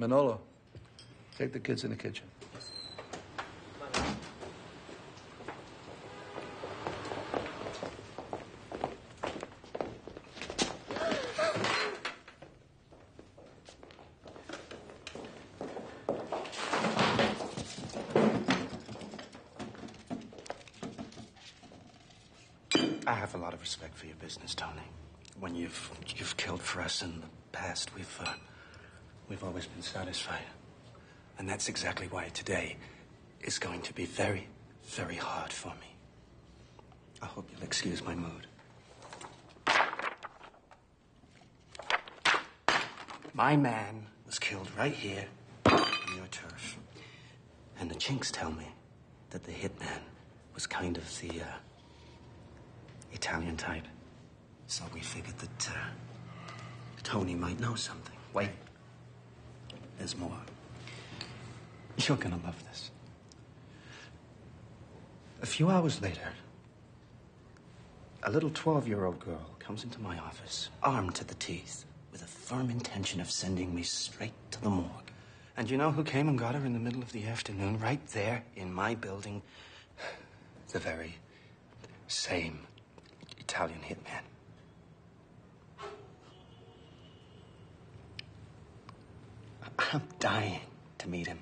Manolo, take the kids in the kitchen. I have a lot of respect for your business, Tony. When you've you've killed for us in the past, we've uh, we've always been satisfied, and that's exactly why today is going to be very, very hard for me. I hope you'll excuse my mood. My man was killed right here on your turf, and the chinks tell me that the hitman was kind of the. Uh, Italian type. So we figured that uh, Tony might know something. Wait. More. You're gonna love this. A few hours later, a little 12 year old girl comes into my office, armed to the teeth, with a firm intention of sending me straight to the morgue. And you know who came and got her in the middle of the afternoon, right there in my building? The very same Italian hitman. I'm dying to meet him.